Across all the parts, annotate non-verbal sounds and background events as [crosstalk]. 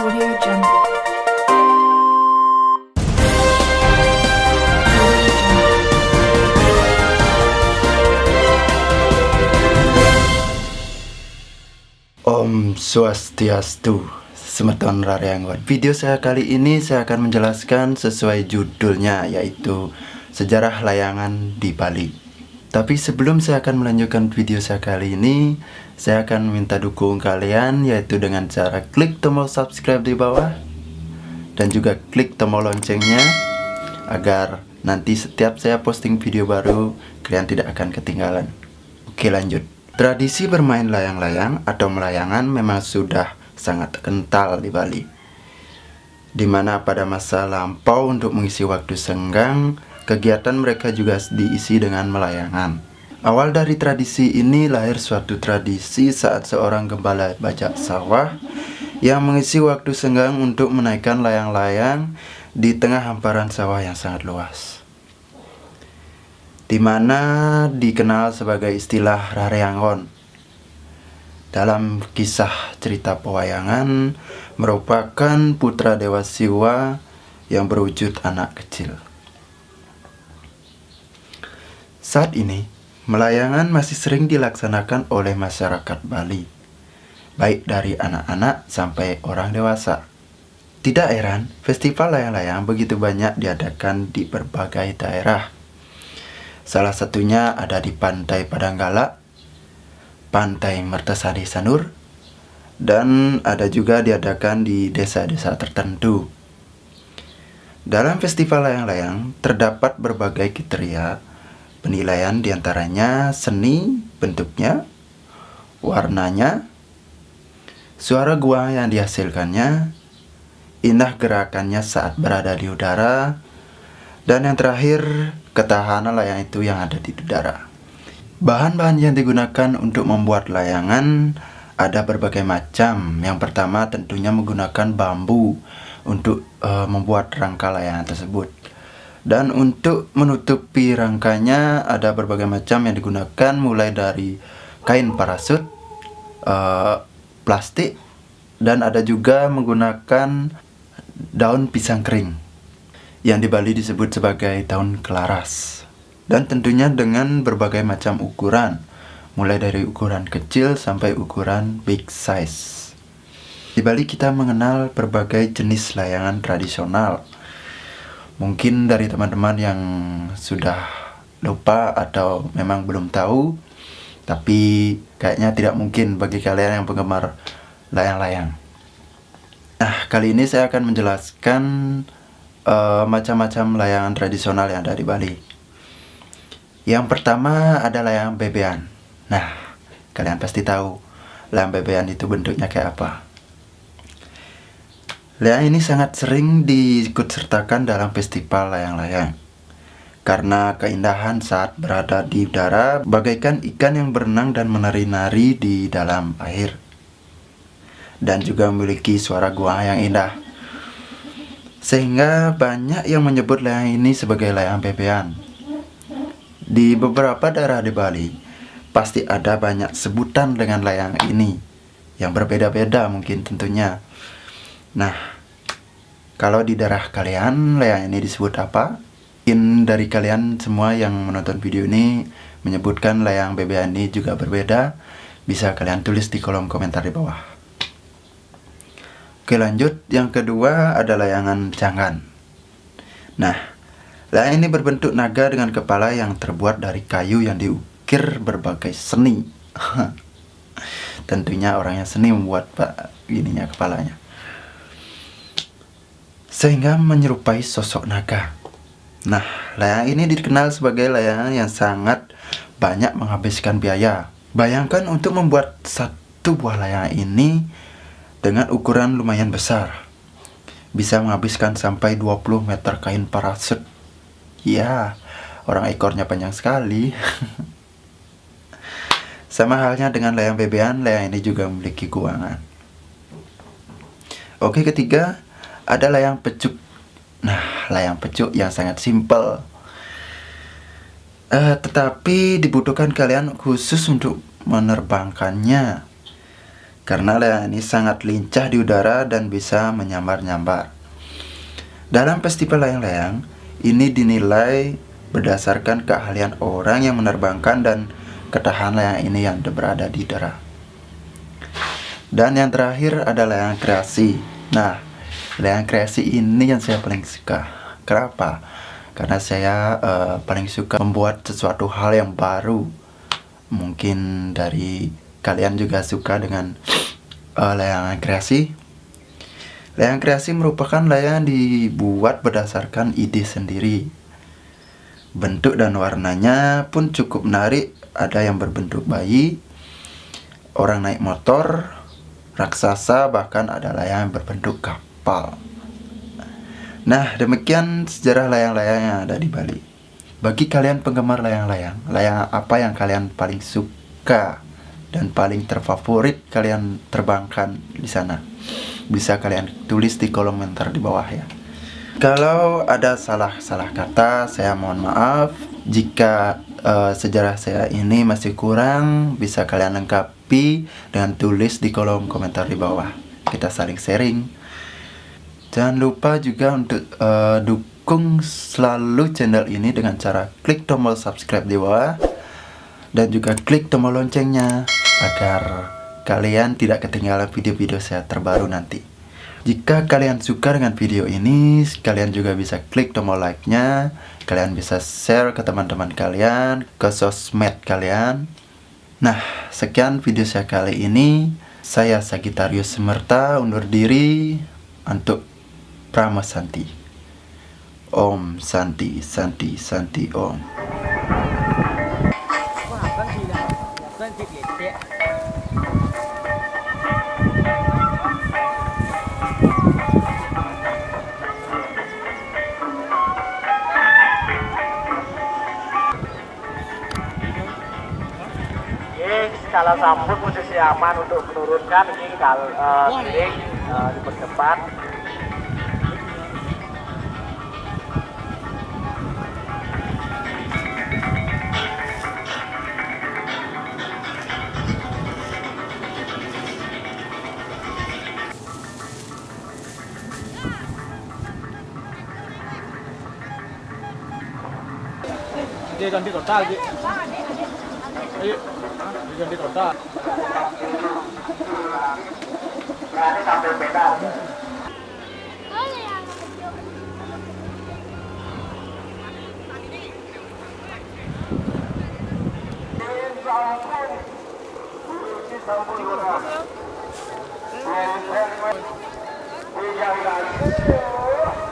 Om Swastiastu Semeton Raryangon Video saya kali ini saya akan menjelaskan sesuai judulnya yaitu Sejarah Layangan di Bali. Tapi sebelum saya akan melanjutkan video saya kali ini Saya akan minta dukung kalian yaitu dengan cara klik tombol subscribe di bawah Dan juga klik tombol loncengnya Agar nanti setiap saya posting video baru kalian tidak akan ketinggalan Oke lanjut Tradisi bermain layang-layang atau melayangan memang sudah sangat kental di Bali. Di mana pada masa lampau untuk mengisi waktu senggang, kegiatan mereka juga diisi dengan melayangan. Awal dari tradisi ini lahir suatu tradisi saat seorang gembala bajak sawah yang mengisi waktu senggang untuk menaikkan layang-layang di tengah hamparan sawah yang sangat luas di mana dikenal sebagai istilah rareangon. Dalam kisah cerita pewayangan, merupakan putra Dewa Siwa yang berwujud anak kecil. Saat ini, melayangan masih sering dilaksanakan oleh masyarakat Bali, baik dari anak-anak sampai orang dewasa. Tidak heran, festival layang-layang begitu banyak diadakan di berbagai daerah Salah satunya ada di Pantai Padanggala, Pantai Mertasari Sanur, dan ada juga diadakan di desa-desa tertentu. Dalam festival layang-layang terdapat berbagai kriteria penilaian di antaranya seni bentuknya, warnanya, suara gua yang dihasilkannya, indah gerakannya saat berada di udara, dan yang terakhir ketahanan layang itu yang ada di udara. Bahan-bahan yang digunakan untuk membuat layangan ada berbagai macam. Yang pertama tentunya menggunakan bambu untuk uh, membuat rangka layangan tersebut. Dan untuk menutupi rangkanya ada berbagai macam yang digunakan mulai dari kain parasut, uh, plastik, dan ada juga menggunakan daun pisang kering yang di Bali disebut sebagai daun kelaras. Dan tentunya dengan berbagai macam ukuran, mulai dari ukuran kecil sampai ukuran big size. Di Bali kita mengenal berbagai jenis layangan tradisional. Mungkin dari teman-teman yang sudah lupa atau memang belum tahu, tapi kayaknya tidak mungkin bagi kalian yang penggemar layang-layang. Nah, kali ini saya akan menjelaskan uh, macam-macam layangan tradisional yang ada di Bali. Yang pertama ada layang bebean. Nah, kalian pasti tahu layang bebean itu bentuknya kayak apa. Layang ini sangat sering diikut sertakan dalam festival layang-layang karena keindahan saat berada di udara bagaikan ikan yang berenang dan menari-nari di dalam air dan juga memiliki suara gua yang indah. Sehingga banyak yang menyebut layang ini sebagai layang bebean. Di beberapa daerah di Bali, pasti ada banyak sebutan dengan layang ini yang berbeda-beda mungkin tentunya. Nah, kalau di daerah kalian layang ini disebut apa? In dari kalian semua yang menonton video ini menyebutkan layang bebean ini juga berbeda, bisa kalian tulis di kolom komentar di bawah. Oke lanjut, yang kedua ada layangan jangan. Nah, layangan ini berbentuk naga dengan kepala yang terbuat dari kayu yang diukir berbagai seni. [laughs] Tentunya orang yang seni membuat pak ininya kepalanya. Sehingga menyerupai sosok naga. Nah, layang ini dikenal sebagai layangan yang sangat banyak menghabiskan biaya. Bayangkan untuk membuat satu buah layangan ini dengan ukuran lumayan besar. Bisa menghabiskan sampai 20 meter kain parasut. Ya, orang ekornya panjang sekali. [laughs] Sama halnya dengan layang bebean, layang ini juga memiliki keuangan. Oke, ketiga ada layang pecuk. Nah, layang pecuk yang sangat simpel. Uh, tetapi dibutuhkan kalian khusus untuk menerbangkannya karena layang ini sangat lincah di udara dan bisa menyambar-nyambar. Dalam festival layang-layang, ini dinilai berdasarkan keahlian orang yang menerbangkan dan ketahanan layang ini yang berada di udara. Dan yang terakhir adalah layang kreasi. Nah, layang kreasi ini yang saya paling suka. Kenapa? Karena saya uh, paling suka membuat sesuatu hal yang baru. Mungkin dari kalian juga suka dengan uh, layangan kreasi. Layangan kreasi merupakan layangan dibuat berdasarkan ide sendiri. Bentuk dan warnanya pun cukup menarik. Ada yang berbentuk bayi, orang naik motor, raksasa, bahkan ada layang yang berbentuk kapal. Nah, demikian sejarah layang-layang yang ada di Bali. Bagi kalian penggemar layang-layang, layang apa yang kalian paling suka dan paling terfavorit kalian terbangkan di sana. Bisa kalian tulis di kolom komentar di bawah ya. Kalau ada salah-salah kata, saya mohon maaf. Jika uh, sejarah saya ini masih kurang, bisa kalian lengkapi dengan tulis di kolom komentar di bawah. Kita saling sharing. Jangan lupa juga untuk uh, dukung selalu channel ini dengan cara klik tombol subscribe di bawah dan juga klik tombol loncengnya agar kalian tidak ketinggalan video-video saya terbaru nanti. Jika kalian suka dengan video ini, kalian juga bisa klik tombol like-nya, kalian bisa share ke teman-teman kalian, ke sosmed kalian. Nah, sekian video saya kali ini. Saya Sagitarius Semerta undur diri untuk Prama Santi. Om Santi, Santi, Santi, Om. salah sambut posisi aman untuk menurunkan ini kalau uh, miring uh, di depan Dia ganti total, dia. Ayo dia ganti total.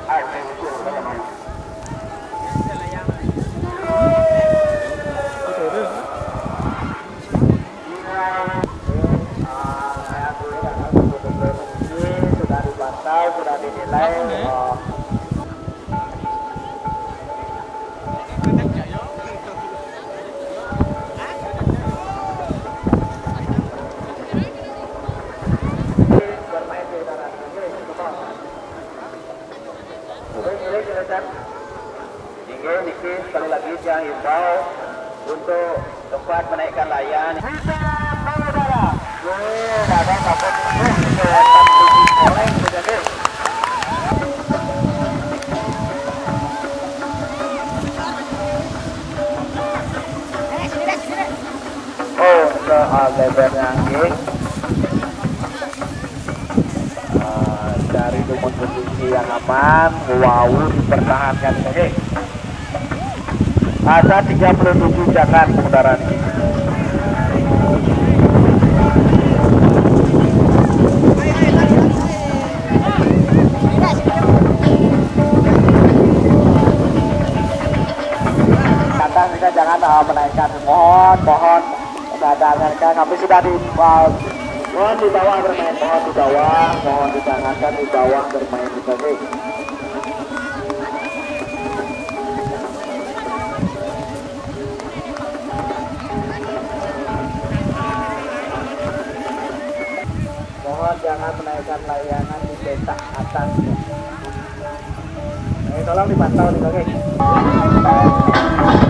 Altyazı sambil beda. Hingga Niki sekali lagi jangan himbau untuk tempat menaikkan layang. Bisa mengudara. Ada kapal. Oh, ke. Dari dumun posisi yang aman wow dipertahankan. Oke. Ada 37 jangan kata kita jangan menaikkan. Mohon mohon keadaan kami sudah di uh, Mohon di bawah bermain, mohon di bawah, mohon ditangankan di bawah bermain di bawah. Mohon jangan menaikkan layangan di petak atas. Eh, tolong dipantau nih, oke? Okay?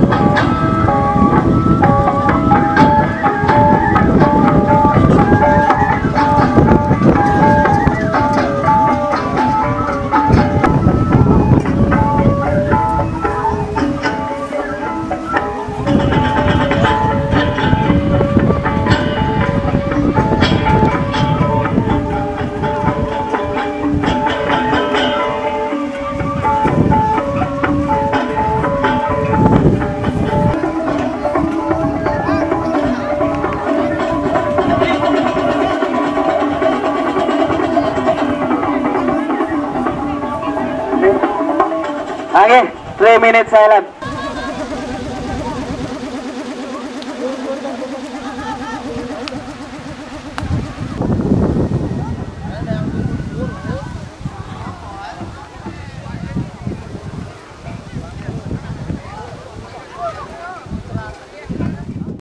Three minutes silence.